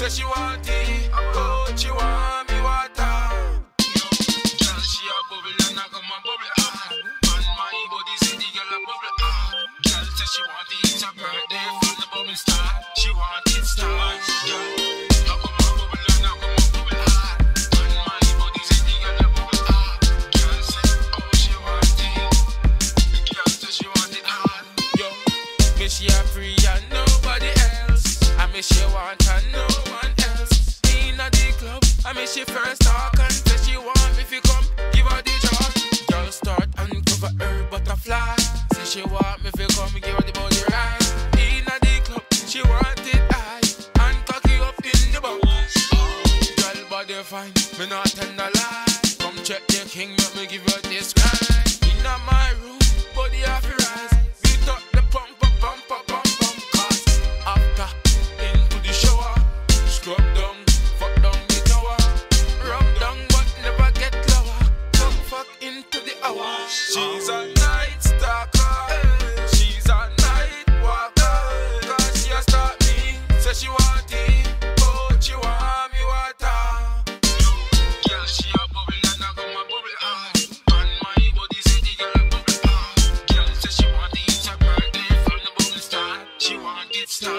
Say she want it, oh, she want me water. Girl, she a bubble and I got my bubble hard. Man, my body say the girl a bubble hard. Oh, girl, say she want it, it's a birthday from the bubble star. She want it stars, yeah. She a free and nobody else. I miss you want Me give her this ride. My room, body off your eyes. Beat up the pump, pump, pump, pump, pump. After, into the shower. Scrub down, fuck down the tower. Rub down, but never get lower. Fuck into the hour. She's a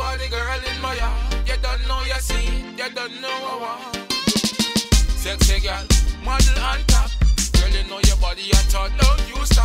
body girl in my yard. You don't know you see, you don't know I want. Sexy girl, model on top. Girl, you know your body, I thought, don't you stop.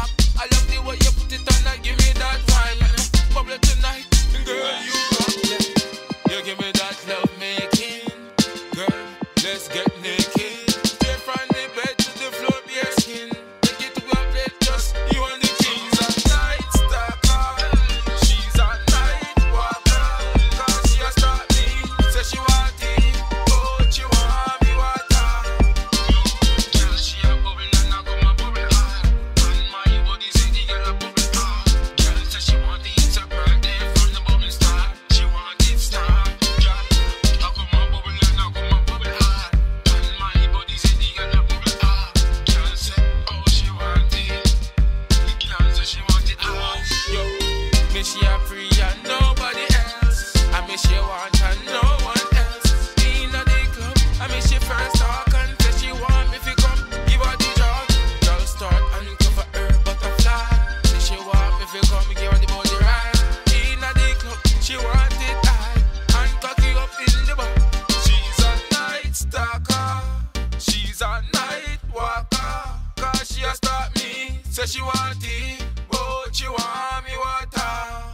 she want tea, but oh, she want me water.